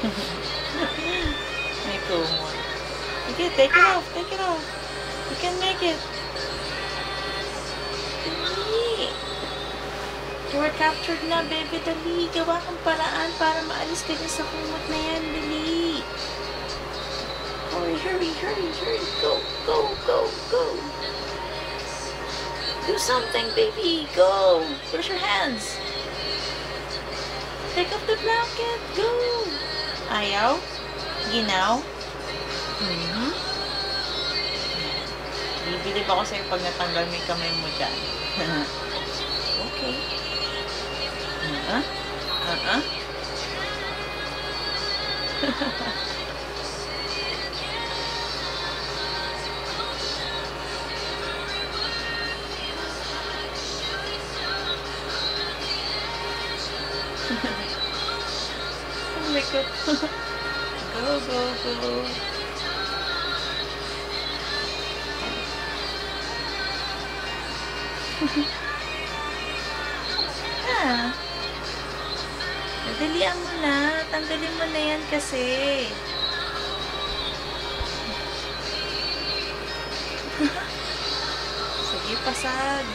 May kumot. Sige, take it off, take it off. You can make it. Dali. You were captured na, baby. Dali. Gawa kang paraan para maalis ka sa kumot na yan. Dali. Hurry, hurry, hurry, hurry. Go, go, go, go. Do something, baby. Go. Where's your hands? Take up the blanket. Go. Ayaw? Ginaw? Mm-hmm. Bibilib ako sa'yo pag natanggal mo yung kamay mo dyan. okay. Uh-huh. Uh-huh. oh my god. go, go, go. ah. Nadalian mo na. Tanggalin mo na yan kasi. Sige, pasag.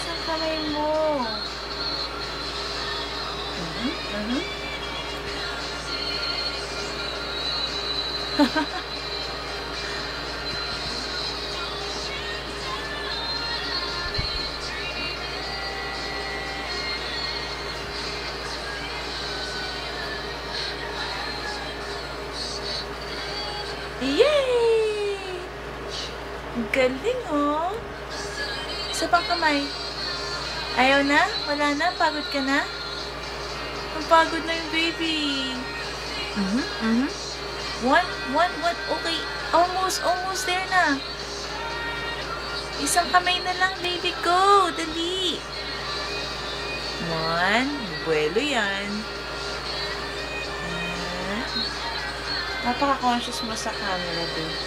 Saan kamay mo? Mhm. Yay! Galing, oh. Isa pang kamay. Ayaw na? Wala na? Pagod ka na? Pagod na yung baby. Mhm, mhm. One, one, one. Okay. Almost, almost there na. Isang kamay na lang, baby. Go! Dali! One. Buwelo yan. Napaka-conscious mo sa camera, babe.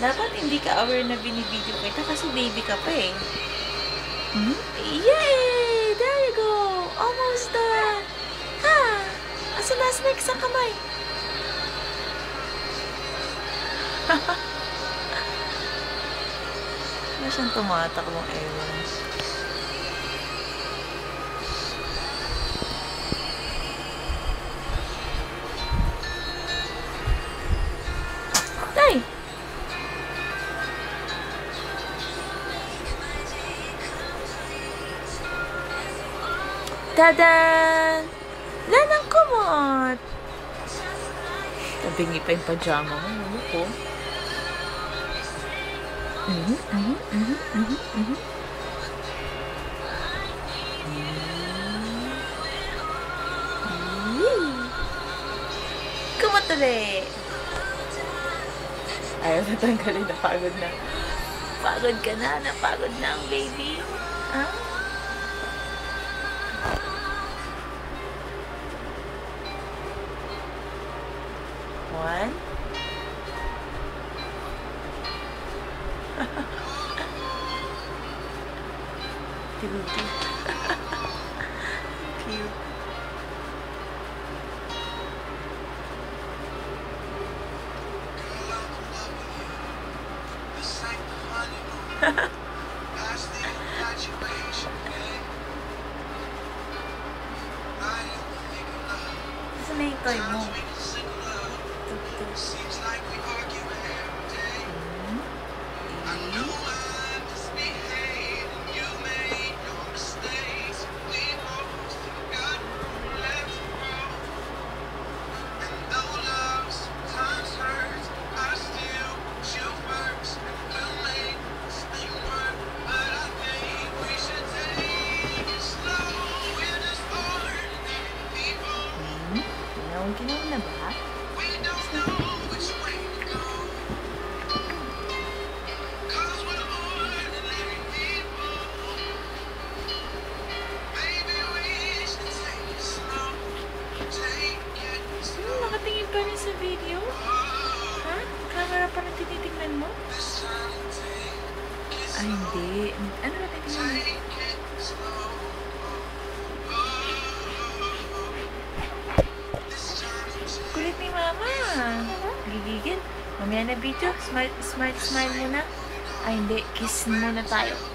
Dapat hindi ka aware na binibideo kita kasi baby ka pa eh. Hmm? Yay! There you go! Almost done! Ha! Last next sa kamay? Wala siyang tumatakbong ewan. Tadan! Lanang kumot! Tabingi pa yung pajama mo. Ano ko? Mhm, mhm, mhm, mhm, mhm. Yee! Kumot ulit! Ayaw na tanggalin. Napagod na. Pagod ka na. Napagod na ang baby. Ah? One. Cute. Cute. Saan na yung toy mo? Tuk-tuk. tinitingnan mo? Ay, hindi. Ano ba tinitingnan mo? Kulit ni Mama. Gigigil. Mamaya na video. Smile, smile, smile muna. Ay, hindi. Kiss muna tayo.